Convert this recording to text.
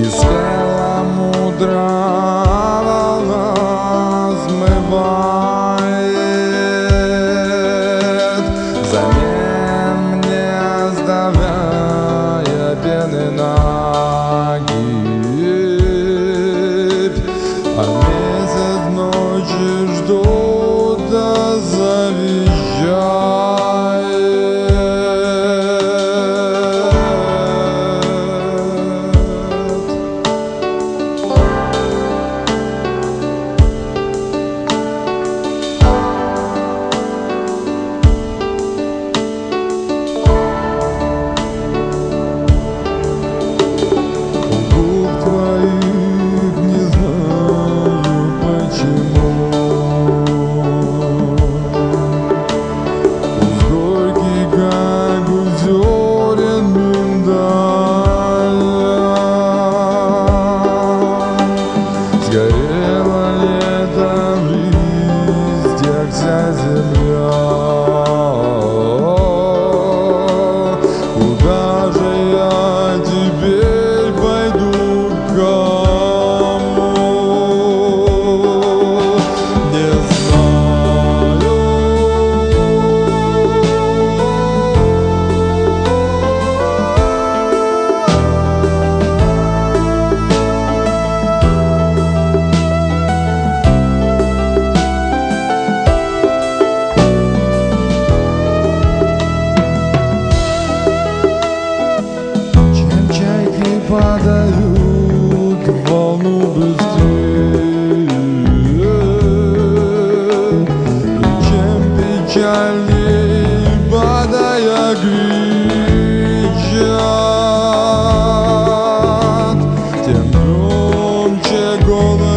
Escola mudra. buralar